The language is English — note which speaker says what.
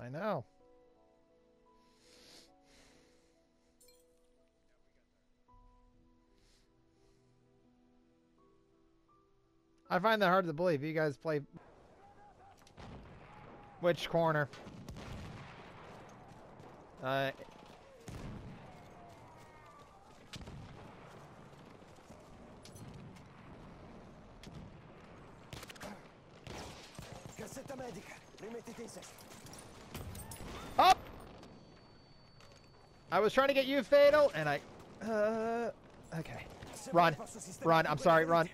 Speaker 1: I know. I find that hard to believe. You guys play which corner? Uh,
Speaker 2: Cassetta medica, rimettiti in sé.
Speaker 1: Up! I was trying to get you fatal, and I... Uh, okay. Run. Run. I'm sorry. Run.